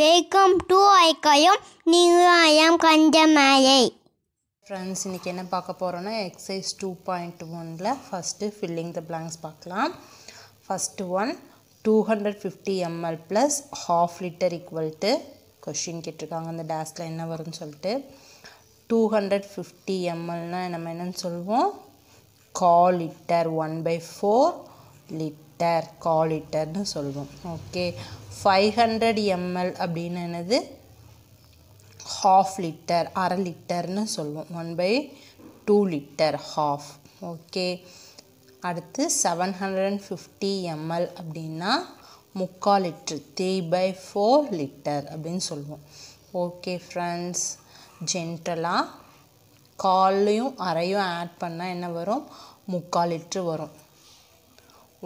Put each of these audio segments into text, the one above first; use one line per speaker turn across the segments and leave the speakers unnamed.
Welcome to ஐக்கயம் நியூயம் Kanjamalai
friends இன்றைக்கி என்ன பார்க்க போகிறோன்னா எக்ஸசைஸ் டூ பாயிண்ட் ஒனில் ஃபஸ்ட்டு ஃபில்லிங் த பிளாங்க்ஸ் பார்க்கலாம். First one two hundred fifty ML plus half litre equal to question கேட்டிருக்காங்க அந்த டேஸில் என்ன வரும்னு சொல்லிட்டு. டூ ஹண்ட்ரட் ஃபிஃப்டி எம்எல்னால் நம்ம என்னன்னு சொல்லுவோம்? கால் litre one by four litre கால் லிட்டர்னு சொல்லுவோம் ஓகே ஃபைவ் ஹண்ட்ரட் எம்எல் அப்படின்னு என்னது? ஹாஃப் லிட்டர் அரை லிட்டர்னு சொல்லுவோம் one by two litre half okay அடுத்து seven hundred and fifty ML அப்படின்னா முக்கால் litre three by four litre அப்படின்னு சொல்லுவோம் ஓகே ஃப்ரெண்ட்ஸ் ஜென்ரலாக கால்லையும் அரையும் ஆட் பண்ணால் என்ன வரும்? முக்கால் லிட்ரு வரும்.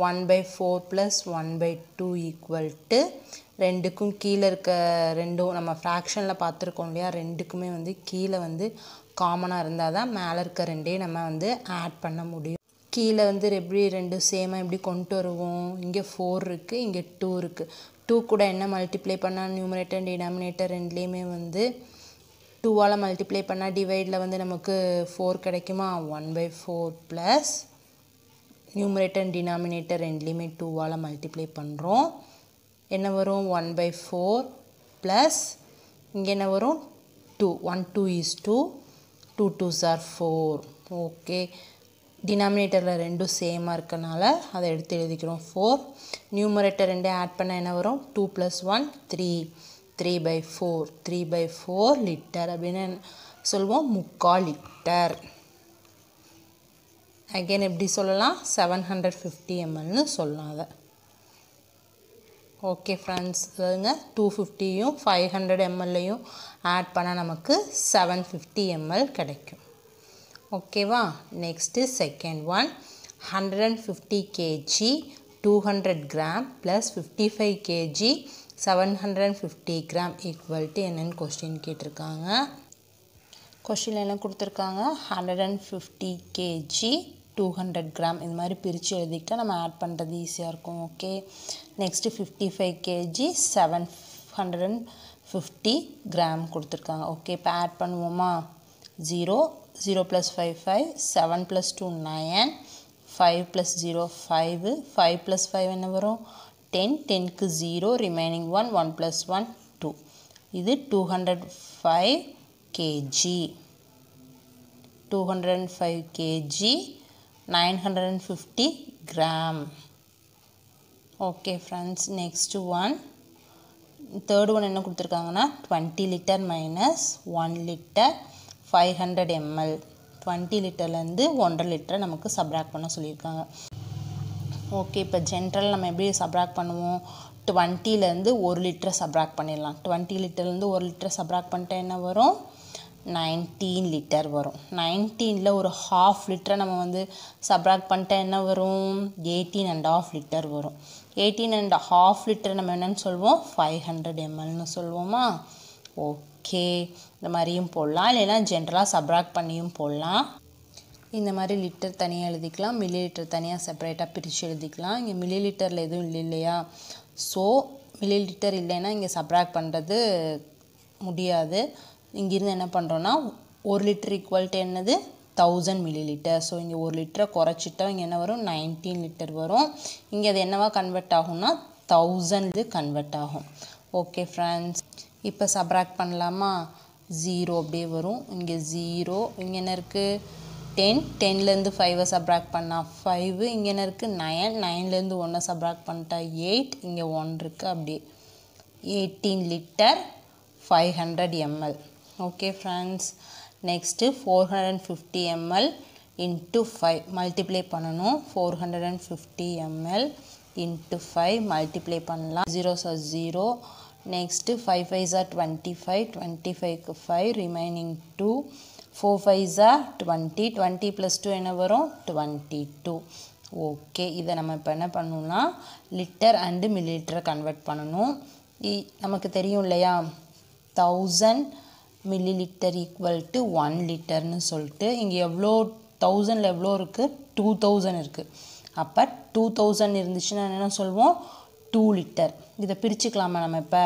One by four plus one by two equal to ரெண்டுக்கும் கீழே இருக்க ரெண்டும் நம்ம ஃப்ராக்ஷனில் பார்த்துருக்கோம் இல்லையா ரெண்டுக்குமே வந்து கீழே வந்து காமனாக இருந்தால் தான் மேலே இருக்க ரெண்டையும் நம்ம வந்து ஆட் பண்ண முடியும். கீழே வந்து எப்படி ரெண்டு சேமாக எப்படி கொண்டு வருவோம்? இங்கே ஃபோர் இருக்குது இங்கே டூ இருக்குது டூ கூட என்ன மல்டிப்ளை பண்ணால் நியூமரேட்டர் டினாமினேட்டர் ரெண்டுலேயுமே வந்து டூவால் மல்டிப்ளை பண்ணால் டிவைடில் வந்து நமக்கு ஃபோர் கிடைக்குமா? One by four plus numerator and denominator ரெண்டுலேயுமே டூவால் மல்டிப்ளை பண்ணுறோம் என்ன வரும்? ஒன் பை ஃபோர் ப்ளஸ் இங்கே என்ன வரும்? Two one two is two two two are four okay டினாமினேட்டரில் ரெண்டும் சேமாக இருக்கனால அதை எடுத்து எழுதிக்கிறோம். ஃபோர் நியூமரேட்டர் ரெண்டே ஆட் பண்ணால் என்ன வரும்? Two plus one three three by four three by four litre அப்படின்னு சொல்லுவோம். முக்கால் லிட்டர் அகைன் எப்படி சொல்லலாம்? செவன் ஹண்ட்ரட் ஃபிஃப்டி எம்எல்னு சொல்லலாம் அதை. ஓகே ஃப்ரெண்ட்ஸ் இதுங்க டூ ஃபிஃப்டியும் ஃபைவ் ஹண்ட்ரட் எம்எல்லையும் ஆட் பண்ணால் நமக்கு செவன் ஃபிஃப்டி எம்எல் கிடைக்கும். ஓகேவா next second one hundred and fifty KG two hundred gram plus fifty five KG seven hundred and fifty gram equal to என்னென்னு கொஸ்டின் கேட்டிருக்காங்க. கொஷினில் என்ன கொடுத்துருக்காங்க? Hundred and fifty KG two hundred gram இது மாதிரி பிரித்து எழுதிக்கிட்டால் நம்ம ஆட் பண்ணுறது ஈஸியாக இருக்கும். Okay next fifty five KG seven hundred and fifty gram கொடுத்துருக்காங்க. ஓகே இப்போ ஆட் பண்ணுவோமா? Zero zero plus five five seven plus two nine five plus zero five five plus five என்ன வரும்? Ten டென்க்கு zero remaining one one plus one two இது two hundred five KG two hundred and five KG nine hundred and fifty gram. Okay friends next one third one என்ன கொடுத்துருக்காங்கன்னா twenty litre minus one litre five hundred ML twenty லிட்டர்லேருந்து ஒன்றரை லிட்டரை நமக்கு subtract பண்ண சொல்லியிருக்காங்க. Okay இப்போ general நம்ம எப்படி subtract பண்ணுவோம்? டுவெண்ட்டிலேருந்து ஒரு லிட்டரை சப்ராக்ட் பண்ணிடலாம். டுவெண்ட்டி லிட்டர்லேருந்து ஒரு லிட்டரை சப்ராக்ட் பண்ணிட்டா என்ன வரும்? நைன்டீன் லிட்டர் வரும். நைன்டீனில் ஒரு ஹாஃப் லிட்டரை நம்ம வந்து சப்ராக்ட் பண்ணிட்டா என்ன வரும்? எயிட்டீன் அண்ட் ஆஃப் லிட்டர் வரும். எயிட்டீன் அண்ட் ஹாஃப் லிட்டர் நம்ம என்னென்னு சொல்லுவோம்? ஃபைவ் ஹண்ட்ரட் எம்எல்னு சொல்லுவோமா? ஓகே. இந்த மாதிரியும் போடலாம். இல்லைன்னா ஜென்ரலாக சப்ராக்ட் பண்ணியும் போடலாம். இந்த மாதிரி லிட்டர் தனியாக எழுதிக்கலாம். மில்லி லிட்டர் தனியாக செப்பரேட்டாக பிரித்து எழுதிக்கலாம். இங்கே மில்லி லிட்டரில் எதுவும் இல்லை இல்லையா? ஸோ மில்லி லிட்டர் இல்லைன்னா இங்கே சப்ராக்ட் பண்ணுறது முடியாது. இங்கேருந்து என்ன பண்ணுறோன்னா ஒரு லிட்டர் ஈக்குவல் டு என்னது? தௌசண்ட் மில்லி லிட்டர் ஸோ இங்கே ஒரு லிட்டரை குறைச்சிட்டா இங்கே என்ன வரும்? நைன்டீன் லிட்டர் வரும். இங்கே அது என்னவா கன்வெர்ட் ஆகும்னா தௌசண்ட் இது கன்வெர்ட் ஆகும். ஓகே ஃப்ரெண்ட்ஸ் இப்போ சப்ராக்ட் பண்ணலாமா? ஜீரோ அப்படியே வரும். இங்கே ஜீரோ இங்கே என்ன இருக்குது டென் டென்லேருந்து ஃபைவை சப்ராக்ட் பண்ணால் ஃபைவு இங்கே என்ன இருக்குது நயன் நைன்லேருந்து ஒன்றை சப்ராக்ட் பண்ணிட்டா எயிட் இங்கே ஒன் இருக்குது அப்படியே. Eighteen litre five hundred ML okay friends next four hundred and fifty ML into five multiply பண்ணணும். Four hundred and fifty ML into five multiply பண்ணலாம். Zero are zero next five five are twenty five twenty ஃபைவ்க்கு five remaining two four five are twenty twenty plus two என்ன வரும்? Twenty two okay இதை நம்ம இப்போ என்ன பண்ணணும்னா litre and milli லிட்டரை கன்வெர்ட் பண்ணணும். இ- நமக்கு தெரியும் இல்லையா? Thousand millilitre equal to one லிட்டர்னு சொல்லிட்டு இங்கே எவ்வளோ தௌசண்டில் எவ்வளோ இருக்குது டூ தௌசண்ட் இருக்குது அப்போ டூ தௌசண்ட் இருந்துச்சுன்னா என்ன சொல்லுவோம் டூ லிட்டர் இதை பிரிச்சுக்கலாமா நம்ம இப்போ?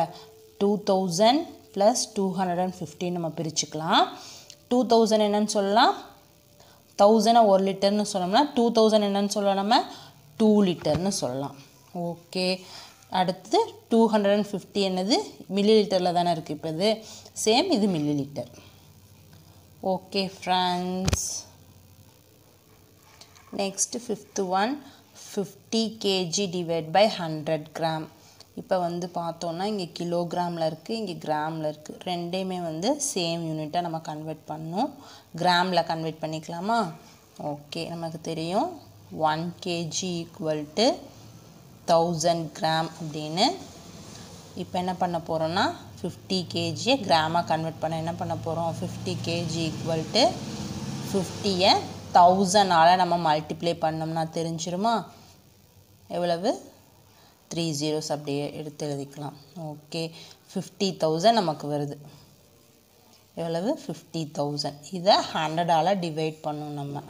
Two thousand plus two hundred and fifteen நம்ம பிரிச்சுக்கலாம். டூ தௌசண்ட் என்னன்னு சொல்லலாம்? தௌசண்டை ஒரு லிட்டர்னு சொன்னோம்னா டூ தௌசண்ட் என்னன்னு சொல்லலாம் நம்ம? டூ லிட்டர்னு சொல்லலாம். ஓகே அடுத்து டூ ஹண்ட்ரட் அண்ட் ஃபிஃப்டி என்னது? மில்லி லிட்டரில் தானே இருக்குது இப்போ இது. சேம் இது millilitre okay friends next fifth one fifty KG divide by hundred gram இப்போ வந்து பார்த்தோன்னா இங்கே கிலோகிராமில் இருக்குது இங்கே கிராமில் இருக்குது ரெண்டையுமே வந்து சேம் யூனிட்டாக நம்ம கன்வெர்ட் பண்ணும். கிராமில் கன்வெர்ட் பண்ணிக்கலாமா? ஓகே நமக்கு தெரியும். One KG equal to thousand gram அப்படின்னு இப்போ என்ன பண்ண போகிறோன்னா ஃபிஃப்டி கேஜியை கிராமாக கன்வெர்ட் பண்ண என்ன பண்ண போகிறோம் ஃபிஃப்டி கேஜி ஈக்குவல் டு ஃபிஃப்டியை தௌசண்டால் நம்ம மல்டிப்ளை பண்ணோம்னா தெரிஞ்சிருமா? எவ்வளவு? த்ரீ ஜீரோஸ் அப்படியே எடுத்து எழுதிக்கலாம். ஓகே ஃபிஃப்டி தௌசண்ட் நமக்கு வருது. எவ்வளவு? ஃபிஃப்டி தௌசண்ட் இதை ஹண்ட்ரடால் டிவைட் பண்ணும் நம்ம.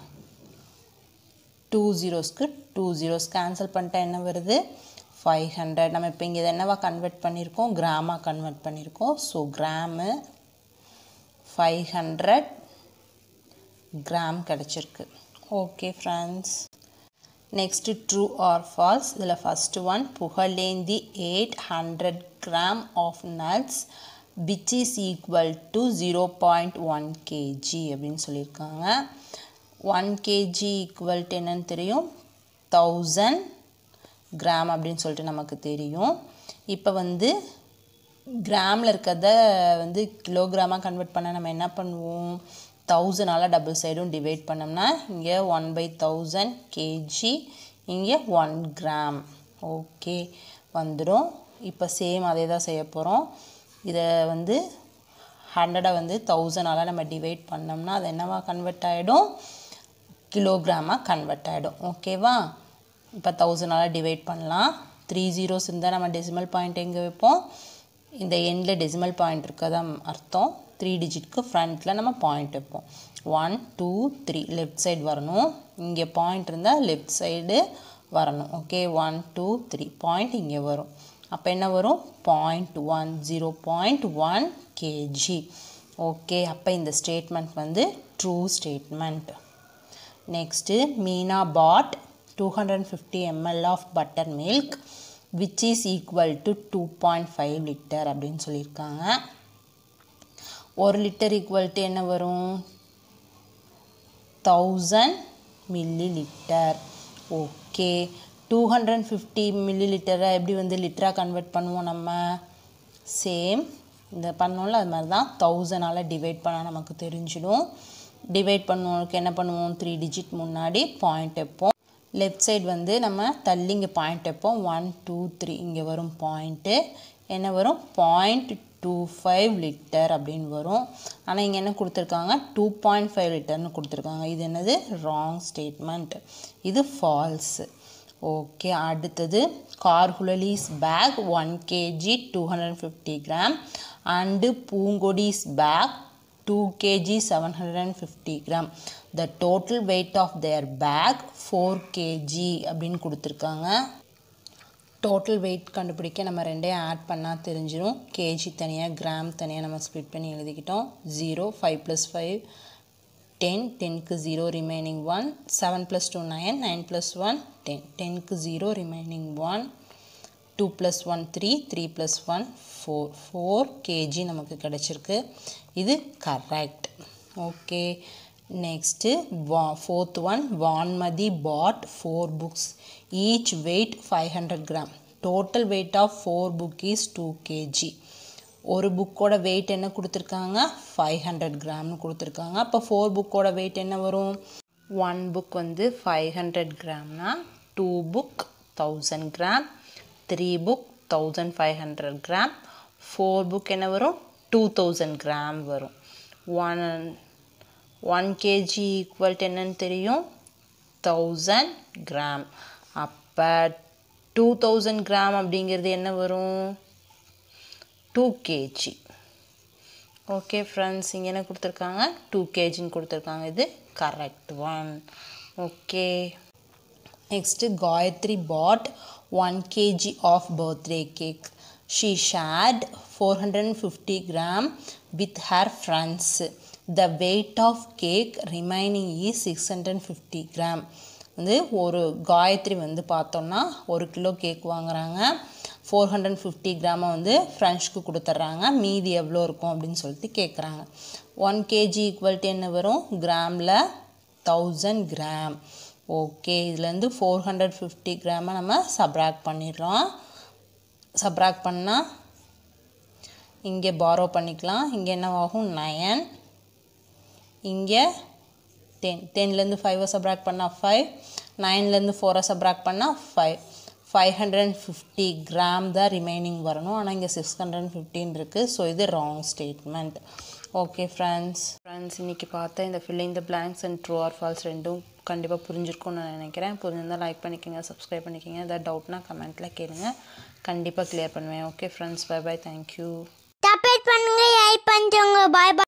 டூ ஜீரோஸ்க்கு டூ ஜீரோஸ் கேன்சல் பண்ணிட்டா என்ன வருது? ஃபைவ் ஹண்ட்ரட் நம்ம இப்போ இங்கே இதை என்னவா கன்வெர்ட் பண்ணியிருக்கோம்? கிராமாக கன்வெர்ட் பண்ணியிருக்கோம். So gram five hundred gram கிடச்சிருக்கு. Okay friends next true or false இதில் first one Pugazhendhi eight hundred gram of nuts which is equal to zero point one KG அப்படின்னு சொல்லியிருக்காங்க. ஒன் கேஜி ஈக்குவல் டு என்னன்னு தெரியும்? Thousand gram அப்படின்னு சொல்லிட்டு நமக்கு தெரியும். இப்போ வந்து கிராமில் இருக்கிறத வந்து கிலோகிராமாக கன்வெர்ட் பண்ண நம்ம என்ன பண்ணுவோம்? தௌசண்டால் டபுள் சைடும் டிவைட் பண்ணோம்னா இங்கே ஒன் பை தௌசண்ட் கேஜி இங்கே ஒன் கிராம் ஓகே வந்துடும் இப்போ சேம் அதே தான் செய்ய போகிறோம் இதை வந்து ஹண்ட்ரடை வந்து தௌசண்டால் நம்ம டிவைட் பண்ணோம்னா அது என்னவா கன்வெர்ட் ஆகிடும் கிலோகிராமாக கன்வெர்ட் ஆகிடும் ஓகேவா இப்போ தௌசண்டால் டிவைட் பண்ணலாம். த்ரீ ஜீரோஸ் இருந்தால் நம்ம டெசிமல் பாயிண்ட் எங்கே வைப்போம்? இந்த எண்டில் டெசிமல் பாயிண்ட் இருக்கதான் அர்த்தம்? த்ரீ டிஜிட்க்கு ஃப்ரண்ட்டில் நம்ம பாயிண்ட் வைப்போம். One two three left side வரணும். இங்கே பாயிண்ட் இருந்தால் லெஃப்ட் சைடு வரணும். Okay one two three point இங்கே வரும். அப்போ என்ன வரும்? Point one zero point one KG okay அப்போ இந்த ஸ்டேட்மெண்ட் வந்து true statement next Meena bought two hundred and fifty ML of buttermilk which is equal to two point five litre அப்படின்னு சொல்லியிருக்காங்க. ஒரு லிட்டர் ஈக்குவல் டு என்ன வரும்? Thousand millilitre okay two hundred fifty milli லிட்டரை எப்படி வந்து லிட்டராக convert பண்ணுவோம் நம்ம? Same இந்த பண்ணோம்ல அது மாதிரி தான் தௌசண்டால் டிவைட் பண்ணால் நமக்கு தெரிஞ்சிடும். டிவைட் பண்ணுவோம் என்ன பண்ணுவோம்? த்ரீ டிஜிட் முன்னாடி பாயிண்ட் வைப்போம். லெஃப்ட் சைடு வந்து நம்ம தள்ளி இங்கே பாயிண்ட் வைப்போம். ஒன் டூ த்ரீ இங்கே வரும் பாயிண்ட்டு என்ன வரும்? பாயிண்ட் டூ ஃபைவ் லிட்டர் அப்படின்னு வரும். ஆனால் இங்கே என்ன கொடுத்துருக்காங்க? டூ பாயிண்ட் ஃபைவ் லிட்டர்னு கொடுத்துருக்காங்க. இது என்னது? ராங் ஸ்டேட்மெண்ட் இது ஃபால்ஸு ஓகே அடுத்தது கார்குலலிஸ் bag one KG two hundred fifty gram and Poongodi's bag two KG seven hundred and fifty gram the total weight of their bag four KG அப்படின்னு கொடுத்துருக்காங்க. Total wait கண்டுபிடிக்க நம்ம ரெண்டையும் add பண்ணால் தெரிஞ்சிடும் KG தனியாக gram தனியாக நம்ம ஸ்பிட் பண்ணி எழுதிக்கிட்டோம். Zero five plus five ten டென்க்கு zero remaining one seven plus two nine nine plus one ten டென்க்கு zero remaining one two plus one three three plus one four four KG நமக்கு கிடச்சிருக்கு. இது correct okay next வா fourth one Vanmathi bought four books each weight five hundred gram total weight of four book is two KG ஒரு புக்கோட weight என்ன கொடுத்துருக்காங்க? Five hundred கிராம்னு கொடுத்துருக்காங்க. அப்போ ஃபோர் புக்கோட வெயிட் என்ன வரும்? ஒன் புக் வந்து five hundred கிராம்னா two book thousand gram three book thousand five hundred gram four book என்ன வரும்? டூ தௌசண்ட் கிராம் வரும். ஒன் ஒன் கேஜி ஈக்குவல் என்னன்னு தெரியும்? தௌசண்ட் கிராம் அப்போ டூ தௌசண்ட் கிராம் அப்படிங்கிறது என்ன வரும்? டூ கேஜி ஓகே ஃப்ரெண்ட்ஸ் இங்கே என்ன கொடுத்துருக்காங்க? டூ கேஜின்னு கொடுத்துருக்காங்க. இது correct one okay next Gayathri bought one KG of birthday cake she shared four hundred and fifty gram with her friends the weight of cake remaining is six hundred and fifty gram வந்து ஒரு காயத்ரி வந்து பார்த்தோன்னா ஒரு kilo cake வாங்குறாங்க. Four hundred fifty கிராமை வந்து ஃப்ரெண்ட்ஸ்க்கு கொடுத்துட்றாங்க. மீதி எவ்வளோ இருக்கும் அப்படின்னு சொல்லிட்டு கேட்குறாங்க ஒன் கேஜி ஈக்குவல்டி என்ன வரும்? கிராமில் தௌசண்ட் கிராம் ஓகே இதுலேருந்து ஃபோர் ஹண்ட்ரட் ஃபிஃப்டி கிராமை நம்ம சப்ராக்ட் பண்ணிடுறோம். சப்ராக் பண்ணால் இங்கே பாரோ பண்ணிக்கலாம். இங்கே என்னவாகும்? நயன் இங்கே டென் டென்லேருந்து ஃபைவை சப்ராக் பண்ணால் ஃபைவ் நைன்லேருந்து ஃபோரை சப்ராக் பண்ணால் five five hundred and fifty gram தான் ரிமைனிங் வரணும். ஆனால் இங்கே சிக்ஸ் ஹண்ட்ரட் அண்ட் ஃபிஃப்டின் இருக்குது ஸோ இது wrong statement okay friends friends இன்றைக்கி பார்த்தேன் இந்த filling the blanks and true or false ரெண்டும் கண்டிப்பாக புரிஞ்சிருக்கும்னு நான் நினைக்கிறேன். புரிஞ்சிருந்தால் லைக் பண்ணிக்கோங்க சப்ஸ்கிரைப் பண்ணிக்கோங்க. ஏதாவது டவுட்னா கமெண்ட்டில் கேளுங்கள் கண்டிப்பாக கிளியர் பண்ணுவேன். Okay friends bye bye thank you support பண்ணுங்கள் ஹெல்ப் பண்ணுறவங்க பாய் பாய்